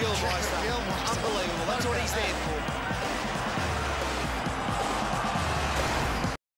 Gilmore. Unbelievable. That's what he's there for.